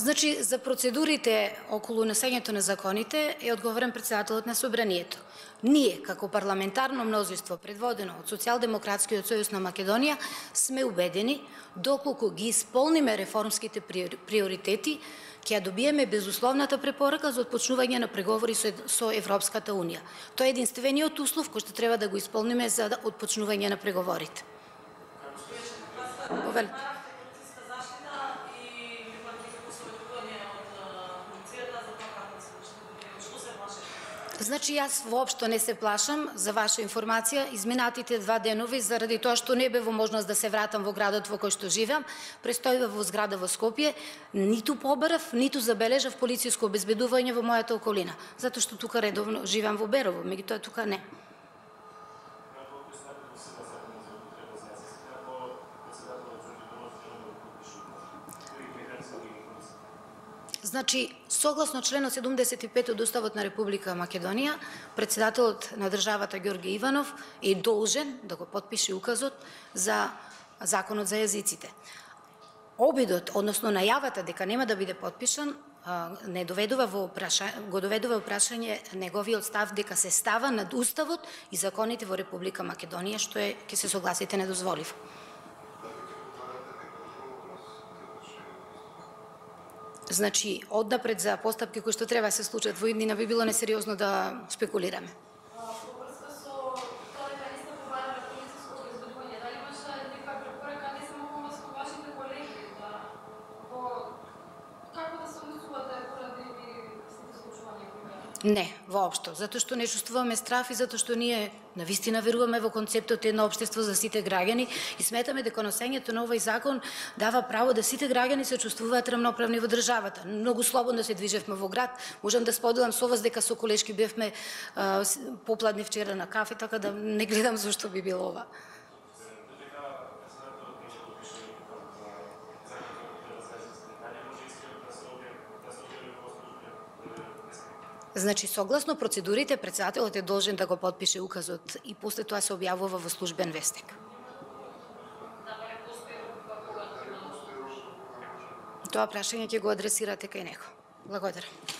Значи, за процедурите околу носењето на законите е одговорен председателот на Собранието. Ние, како парламентарно мнозиство, предводено од Социјалдемократскиот сојуз на Македонија, сме убедени, доколку ги исполниме реформските приоритети, ќе ја добиеме безусловната препорака за отпочнување на преговори со, со Европската Унија. Тоа е единствениот услов кој што треба да го исполниме за да отпочнување на преговорите. Повелите. полициска заштита и имате некакво советување од полицијата за тоа како се заштитите? Што се плашите? Значи јас воопшто не се плашам за ваша информација. Изминатите два денови заради тоа што не бе во можност да се вратам во градот во кој што живеам, престојав во зграда во Скопје, ниту побарав, ниту забележав полициско обезбедување во мојата околина, затоа што тука редовно живеам во Берово, меѓутоа тука не. Како представител сега законот за употреба за јазици, како председателот Ѓорѓе Долов желе да го подпише кои критерии се ги комисија? Значи, согласно членот 75 од Уставот на Република Македонија, председателот на државата Ѓорѓе Иванов е должен да го подпише указот за законот за јазиците. Обидот, односно најавата дека нема да биде подпишан, не доведува во прашање, го доведува во прашање неговиот став дека се става над Уставот и законите во Република Македонија, што е, ќе се согласите, недозволив. Значи, однапред за постапки кои што треба да се случат во иднина би било несериозно да спекулираме. Во врска со тоа дека не сте побарале полициско обезбедување, дали имаше некаква препорака не само кон вас, кон вашите колеги, да во како да се однесувате поради сите случувања кои беа? Не, воопшто, затоа што не чувствуваме страф и затоа што ние на вистина веруваме во концептот едно општество за сите граѓани и сметаме дека носењето на овој закон дава право да сите граѓани се чувствуваат рамноправни во државата. Многу слободно се движевме во град. Можам да споделам со вас дека со колешки бевме а, попладни вчера на кафе, така да не гледам зошто би било ова. Дека председателот не ќе подпише указот за законот за употреба за јазиците, дали може искрено да се објави да се објави во службен Значи, согласно процедурите, председателот е должен да го подпише указот и после тоа се објавува во службен вестник. Тоа прашање ќе го адресирате кај него. Благодарам.